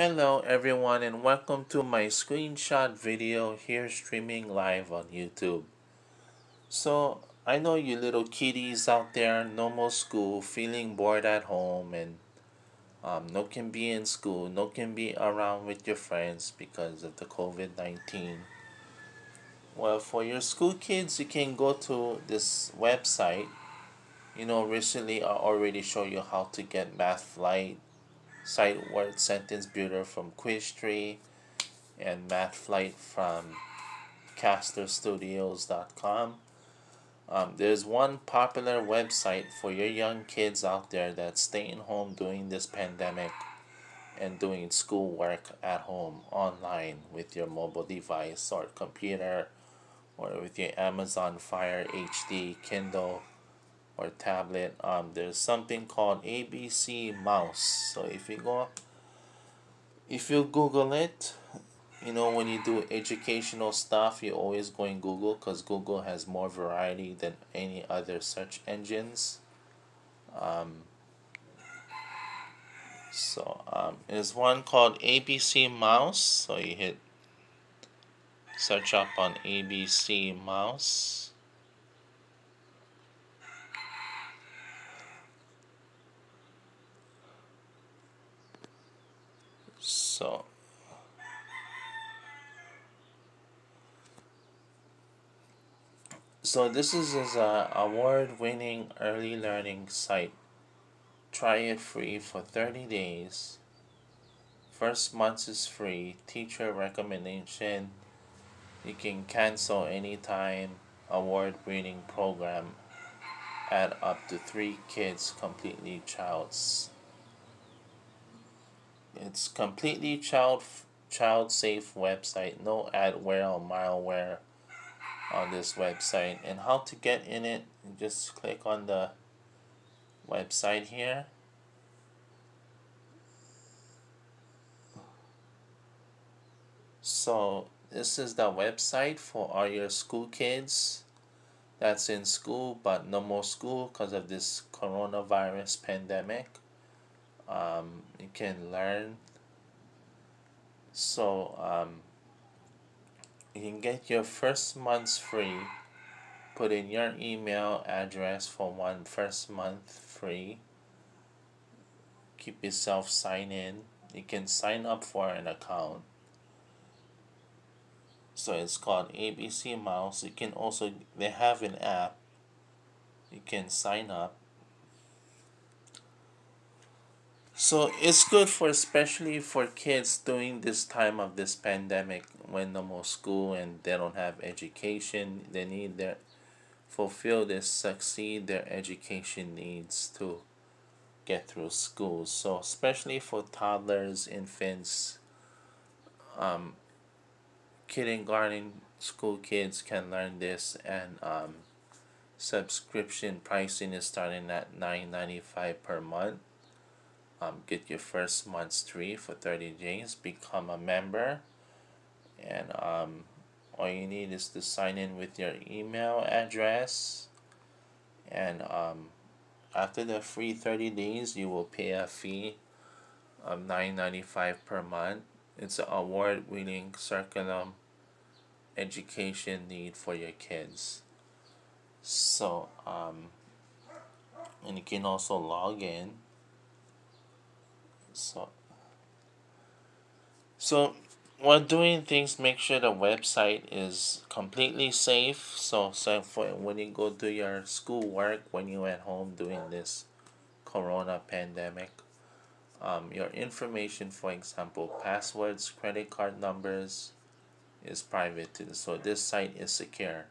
Hello everyone and welcome to my screenshot video here streaming live on YouTube. So I know you little kiddies out there, no more school, feeling bored at home and um, no can be in school, no can be around with your friends because of the COVID-19. Well, for your school kids, you can go to this website. You know, recently I already showed you how to get Mathflight sight word sentence builder from Quiztree and Mathflight from casterstudios.com. Um, there's one popular website for your young kids out there that's staying home during this pandemic and doing schoolwork at home online with your mobile device or computer or with your Amazon Fire HD, Kindle, or tablet. Um, there's something called ABC Mouse. So if you go, if you Google it, you know when you do educational stuff, you always go in Google because Google has more variety than any other search engines. Um, so um, there's one called ABC Mouse. So you hit search up on ABC Mouse. So so this is, a uh, award-winning early learning site. Try it free for 30 days. First month is free. Teacher recommendation you can cancel anytime award winning program add up to three kids completely child's it's completely child child safe website no adware or malware on this website. And how to get in it just click on the website here. So this is the website for all your school kids. That's in school but no more school because of this coronavirus pandemic. Um, you can learn. So um, you can get your first month's free. Put in your email address for one first month free. Keep yourself signed in. You can sign up for an account so it's called ABC Mouse you can also they have an app you can sign up so it's good for especially for kids during this time of this pandemic when no more school and they don't have education they need their fulfill their succeed their education needs to get through school. So especially for toddlers infants um, kindergarten school kids can learn this and um, subscription pricing is starting at nine ninety five per month um, get your first month's free for 30 days become a member and um, all you need is to sign in with your email address and um, after the free 30 days you will pay a fee of nine ninety five per month. It's an award-winning curriculum education need for your kids. So um, and you can also log in so so while doing things make sure the website is completely safe. So so for when you go do your school work when you're at home doing this corona pandemic um, your information for example passwords credit card numbers is private too. So this site is secure.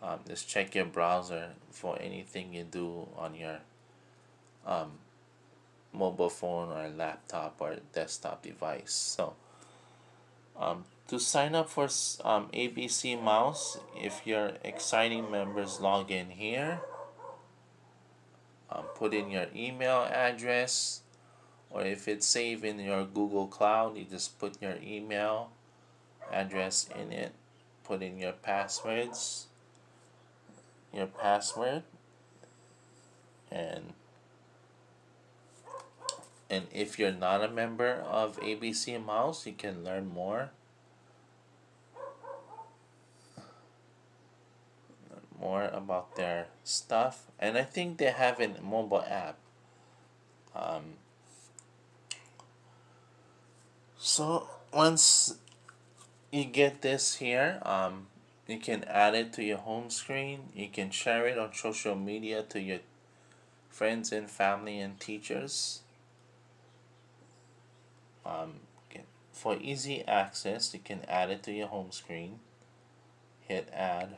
Um, just check your browser for anything you do on your um, mobile phone or laptop or desktop device. So um, to sign up for um, ABC Mouse if your exciting members log in here um, put in your email address or if it's saved in your Google Cloud you just put your email address in it put in your passwords your password and and if you're not a member of ABC Mouse, you can learn more. More about their stuff, and I think they have a mobile app. Um, so once you get this here, um, you can add it to your home screen. You can share it on social media to your friends and family and teachers. Um, for easy access, you can add it to your home screen. Hit add.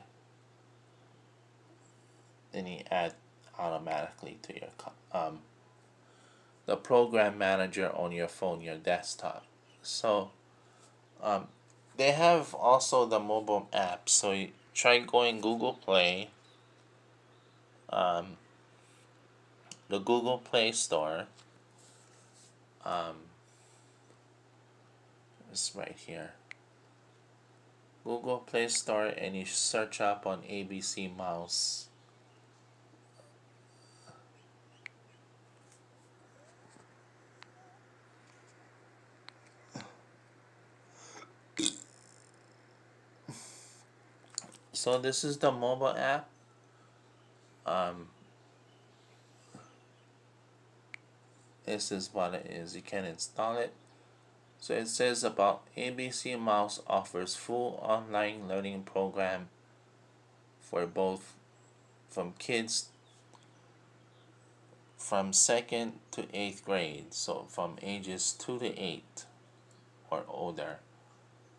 Then you add automatically to your um, the program manager on your phone, your desktop. So um, they have also the mobile app. So you try going Google Play. Um, the Google Play Store. Um, it's right here. Google Play Store and you search up on ABC Mouse. So this is the mobile app. Um, this is what it is. You can install it. So it says about ABC Mouse offers full online learning program for both from kids from second to eighth grade. So from ages two to eight or older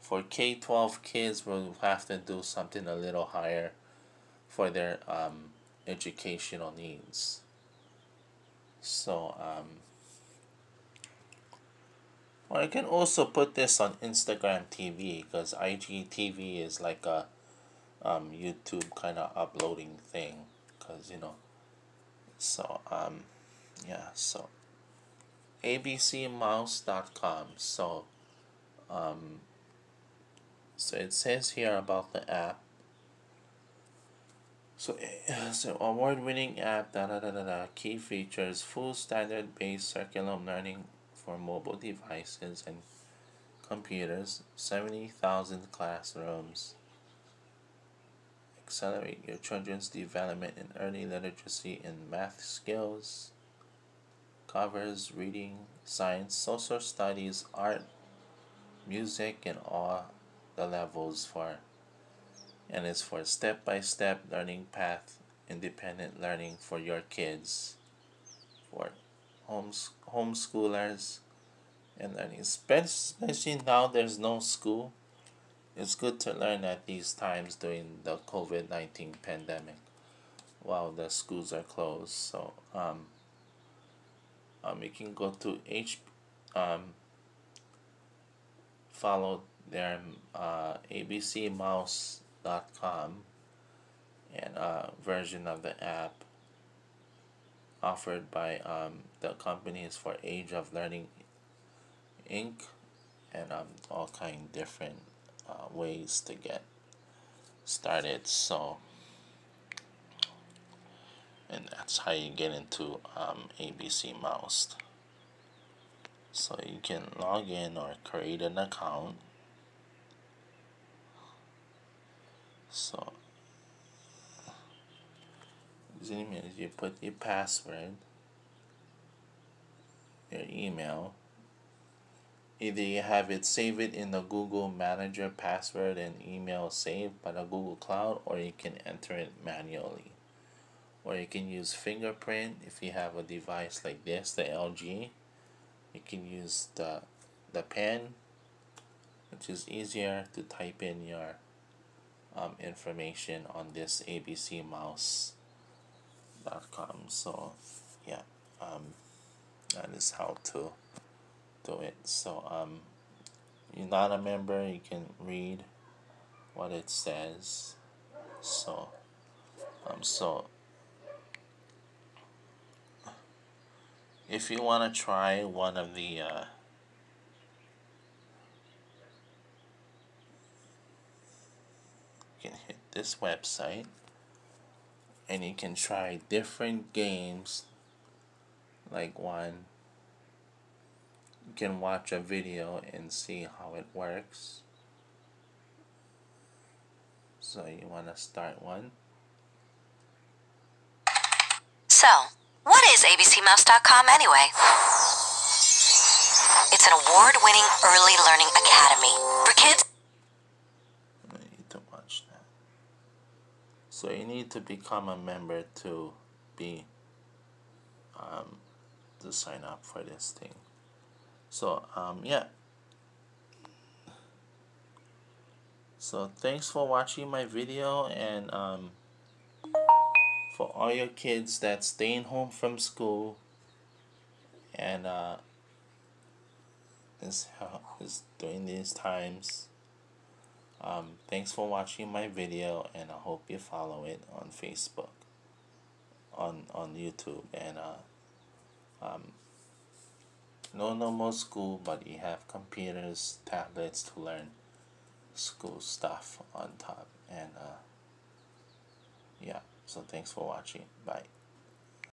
for K twelve kids we'll have to do something a little higher for their um, educational needs. So um, or I can also put this on Instagram TV because IGTV is like a um, YouTube kind of uploading thing because you know. So um yeah so abcmouse.com so um so it says here about the app. So, eh, so award-winning app da, da da da da key features full standard-based curriculum learning for mobile devices and computers 70,000 classrooms. Accelerate your children's development in early literacy and math skills. Covers reading science social studies art music and all the levels for and it's for step-by-step learning path independent learning for your kids. For homes homeschoolers and learning. Especially now there's no school it's good to learn at these times during the COVID-19 pandemic. While the schools are closed so um, um you can go to H um follow their uh, abcmouse.com and a version of the app offered by um, the companies for Age of Learning Inc. and um, all kind different uh, ways to get started. So, and that's how you get into um, ABC Mouse. So you can log in or create an account So, Zoom is you put your password, your email. Either you have it save it in the Google Manager password and email saved by the Google Cloud, or you can enter it manually. Or you can use fingerprint if you have a device like this, the LG. You can use the the pen, which is easier to type in your um, information on this abcmouse.com so yeah um, that is how to do it. So um, you're not a member you can read what it says. So um, so if you want to try one of the uh, can hit this website and you can try different games like one you can watch a video and see how it works so you want to start one So, what is ABCMouse.com anyway? It's an award winning early learning academy for kids. I need to watch that so you need to become a member to be um, to sign up for this thing. So um, yeah. So thanks for watching my video and um, for all your kids that's staying home from school. And uh, is, is during these times um, thanks for watching my video and I hope you follow it on Facebook on on YouTube and uh, um, no normal school but you have computers tablets to learn school stuff on top and uh, yeah so thanks for watching. Bye